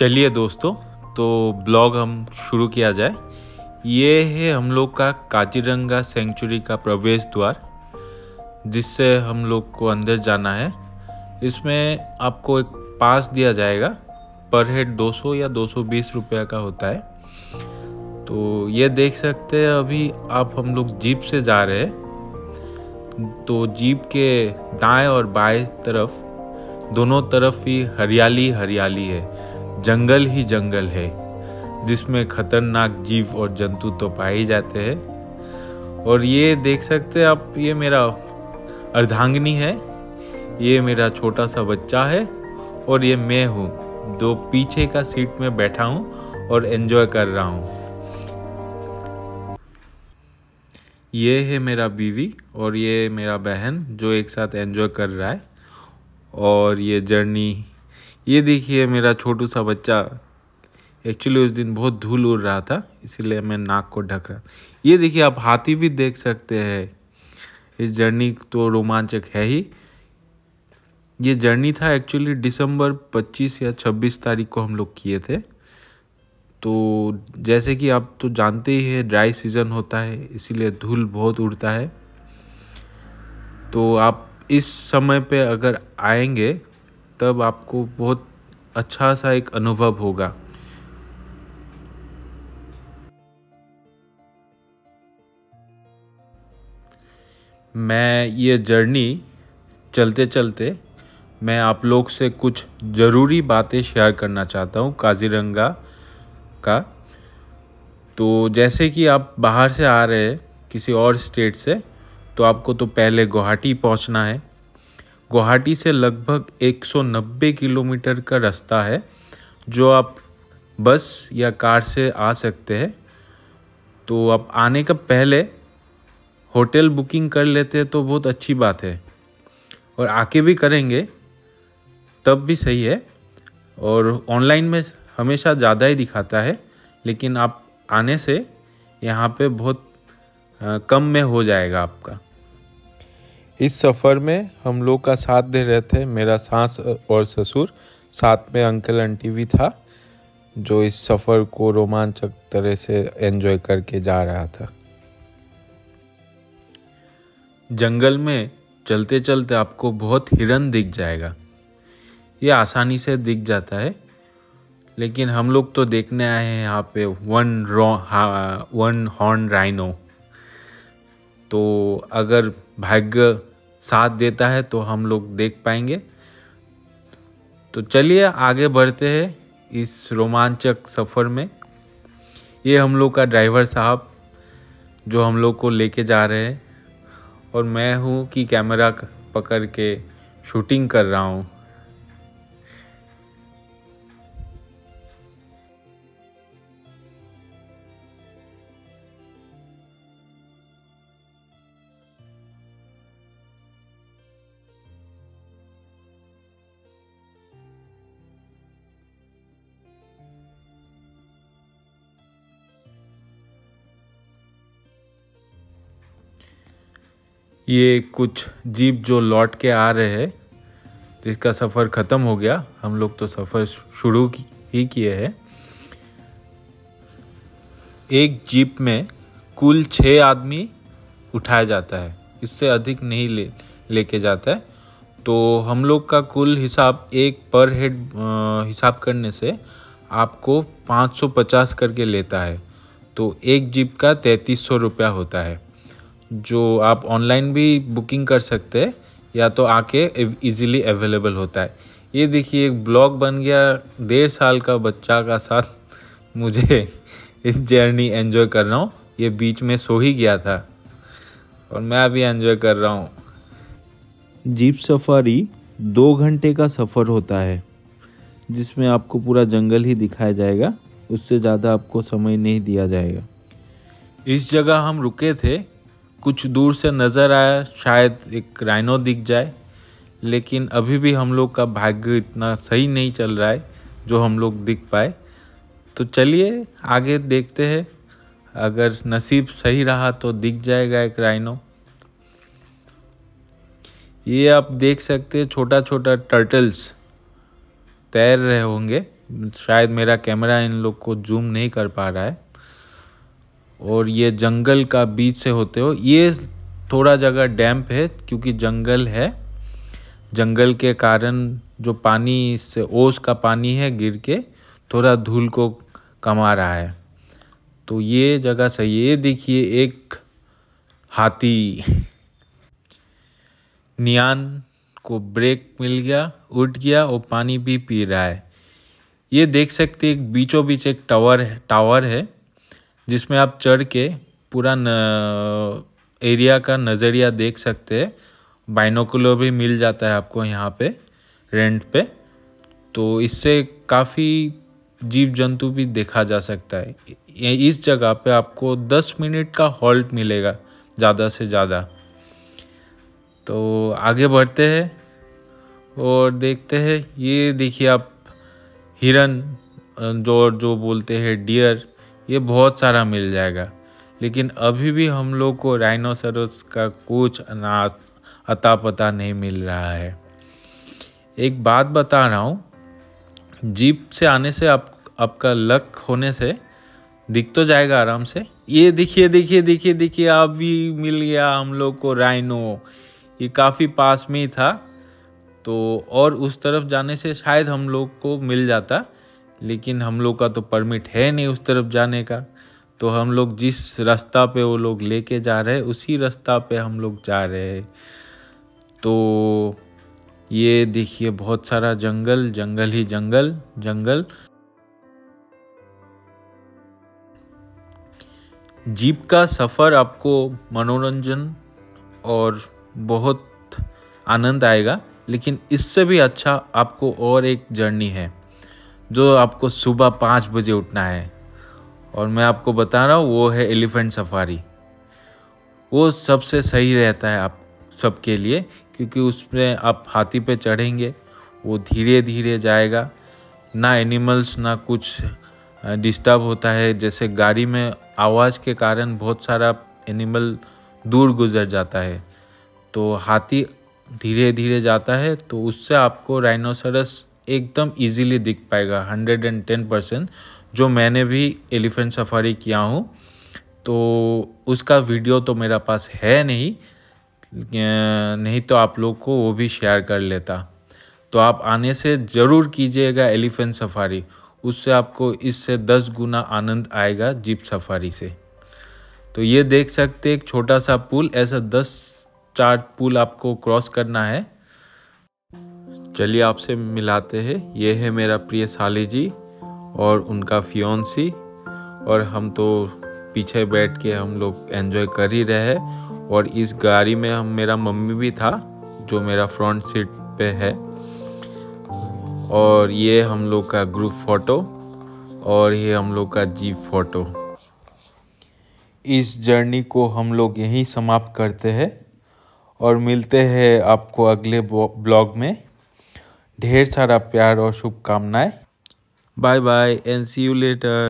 चलिए दोस्तों तो ब्लॉग हम शुरू किया जाए। ये है हम लोग का काजीरंगा सेंचुरी का प्रवेश द्वार, जिससे हम लोग को अंदर जाना है। इसमें आपको एक पास दिया जाएगा। पर हेड 200 या 220 रुपया का होता है। तो ये देख सकते हैं, अभी आप हम लोग जीप से जा रहे हैं। तो जीप के दाएँ और बाएँ तरफ़, दोनों तरफ़ ही हरियाली हरियाली है। जंगल ही जंगल है, जिसमें खतरनाक जीव और जंतु तो पाए ही जाते हैं। और ये देख सकते हैं आप, ये मेरा अर्धांगिनी है, ये मेरा छोटा सा बच्चा है, और ये मैं हूँ। दो पीछे का सीट में बैठा हूँ और एंजॉय कर रहा हूँ। ये है मेरा बीवी और ये मेरा बहन, जो एक साथ एंजॉय कर रहा है, और ये जर्नी ये देखिए मेरा छोटू सा बच्चा एक्चुअली उस दिन बहुत धूल उड़ रहा था, इसीलिए मैं नाक को ढक रहा। ये देखिए, आप हाथी भी देख सकते हैं। इस जर्नी तो रोमांचक है ही। ये जर्नी था एक्चुअली दिसंबर 25 या 26 तारीख को हम लोग किए थे। तो जैसे कि आप तो जानते ही है ड्राई सीज़न होता है, इसीलिए धूल बहुत उड़ता है। तो आप इस समय पे अगर आएँगे तब आपको बहुत अच्छा सा एक अनुभव होगा। मैं ये जर्नी चलते चलते मैं आप लोग से कुछ ज़रूरी बातें शेयर करना चाहता हूँ काजीरंगा का। तो जैसे कि आप बाहर से आ रहे हैं किसी और स्टेट से तो आपको तो पहले गुवाहाटी पहुँचना है। गुवाहाटी से लगभग 190 किलोमीटर का रास्ता है, जो आप बस या कार से आ सकते हैं। तो आप आने का पहले होटल बुकिंग कर लेते हैं तो बहुत अच्छी बात है। और आके भी करेंगे, तब भी सही है। और ऑनलाइन में हमेशा ज़्यादा ही दिखाता है, लेकिन आप आने से यहाँ पे बहुत कम में हो जाएगा आपका। इस सफ़र में हम लोग का साथ दे रहे थे मेरा सास और ससुर। साथ में अंकल आंटी भी था, जो इस सफ़र को रोमांचक तरह से एंजॉय करके जा रहा था। जंगल में चलते चलते आपको बहुत हिरन दिख जाएगा। ये आसानी से दिख जाता है, लेकिन हम लोग तो देखने आए हैं यहाँ पे one row one horn rhino तो अगर भाग्य साथ देता है तो हम लोग देख पाएँगे। तो चलिए आगे बढ़ते हैं इस रोमांचक सफ़र में। ये हम लोग का ड्राइवर साहब जो हम लोग को लेके जा रहे हैं। और मैं हूँ कि कैमरा पकड़ के शूटिंग कर रहा हूँ। ये कुछ जीप जो लौट के आ रहे हैं, जिसका सफ़र ख़त्म हो गया। हम लोग तो सफ़र शुरू ही किए हैं। एक जीप में कुल छः आदमी उठाया जाता है। इससे अधिक नहीं ले, लेके जाता है। तो हम लोग का कुल हिसाब एक पर हेड हिसाब करने से आपको 550 करके लेता है। तो एक जीप का तैंतीस सौ रुपया होता है। जो आप ऑनलाइन भी बुकिंग कर सकते हैं या तो आके इजीली अवेलेबल होता है। ये देखिए एक ब्लॉग बन गया डेढ़ साल का बच्चा का साथ। मुझे इस जर्नी एंजॉय कर रहा हूँ। ये बीच में सो ही गया था। और मैं अभी एंजॉय कर रहा हूँ। जीप सफारी दो घंटे का सफ़र होता है जिसमें आपको पूरा जंगल ही दिखाया जाएगा। उससे ज़्यादा आपको समय नहीं दिया जाएगा। इस जगह हम रुके थे कुछ दूर से नज़र आया, शायद एक राइनो दिख जाए। लेकिन अभी भी हम लोग का भाग्य इतना सही नहीं चल रहा है जो हम लोग दिख पाए। तो चलिए आगे देखते हैं। अगर नसीब सही रहा तो दिख जाएगा एक राइनो ये आप देख सकते हैं छोटा छोटा टर्टल्स तैर रहे होंगे। शायद मेरा कैमरा इन लोग को जूम नहीं कर पा रहा है। और ये जंगल का बीच से होते हो। ये थोड़ा जगह डैम्प है, क्योंकि जंगल है। जंगल के कारण जो पानी से, ओस का पानी है गिर के, थोड़ा धूल को कमा रहा है। तो ये जगह सही है। ये देखिए, एक हाथी। नियान को ब्रेक मिल गया, उठ गया और पानी भी पी रहा है। ये देख सकते एक बीचों बीच एक टावर टावर है। जिसमें आप चढ़ के पूरा न, एरिया का नज़रिया देख सकते हैं। बाइनोकुलर भी मिल जाता है आपको यहाँ पे रेंट पे। तो इससे काफ़ी जीव जंतु भी देखा जा सकता है। इस जगह पे आपको 10 मिनट का हॉल्ट मिलेगा ज़्यादा से ज़्यादा। तो आगे बढ़ते हैं और देखते हैं। ये देखिए आप हिरन जो जो बोलते हैं डियर ये बहुत सारा मिल जाएगा। लेकिन अभी भी हम लोग को राइनोसरस का कुछ अनाज अता पता नहीं मिल रहा है। एक बात बता रहा हूँ, जीप से आने से आप, आपका लक होने से दिख तो जाएगा आराम से। ये देखिए देखिए देखिए देखिए, अभी मिल गया हम लोग को राइनो ये काफ़ी पास में ही था तो और उस तरफ़ जाने से शायद हम लोग को मिल जाता। लेकिन हम लोग का तो परमिट है नहीं उस तरफ़ जाने का। तो हम लोग जिस रास्ता पे वो लोग लेके जा रहे हैं, उसी रास्ता पे हम लोग जा रहे हैं। तो ये देखिए, बहुत सारा जंगल जंगल ही जंगल जंगल। जीप का सफ़र आपको मनोरंजन और बहुत आनंद आएगा, लेकिन इससे भी अच्छा आपको और एक जर्नी है। जो आपको सुबह पाँच बजे उठना है। और मैं आपको बता रहा हूँ, वो है एलिफेंट सफारी। वो सबसे सही रहता है आप सबके लिए, क्योंकि उसमें आप हाथी पे चढ़ेंगे, वो धीरे धीरे जाएगा। ना एनिमल्स, ना कुछ डिस्टर्ब होता है। जैसे गाड़ी में आवाज़ के कारण बहुत सारा एनिमल दूर गुजर जाता है। तो हाथी धीरे धीरे जाता है तो उससे आपको राइनोसरस एकदम इजीली दिख पाएगा हंड्रेड एंड टेन परसेंट जो मैंने भी एलिफेंट सफारी किया हूँ। तो उसका वीडियो तो मेरा पास है नहीं नहीं तो आप लोग को वो भी शेयर कर लेता। तो आप आने से ज़रूर कीजिएगा एलिफेंट सफारी उससे आपको इससे दस गुना आनंद आएगा जीप सफारी से। तो ये देख सकते एक छोटा सा पुल, ऐसा दस चार पुल आपको क्रॉस करना है। चलिए आपसे मिलाते हैं। ये है मेरा प्रिय साली जी और उनका फियोन्सी और हम तो पीछे बैठ के हम लोग एंजॉय कर ही रहे और इस गाड़ी में हम, मेरा मम्मी भी था, जो मेरा फ्रंट सीट पे है। और ये हम लोग का ग्रुप फ़ोटो और ये हम लोग का जीप फ़ोटो इस जर्नी को हम लोग यहीं समाप्त करते हैं। और मिलते हैं आपको अगले ब्लॉग में। ढेर सारा प्यार और शुभकामनाएँ। Bye bye and see you later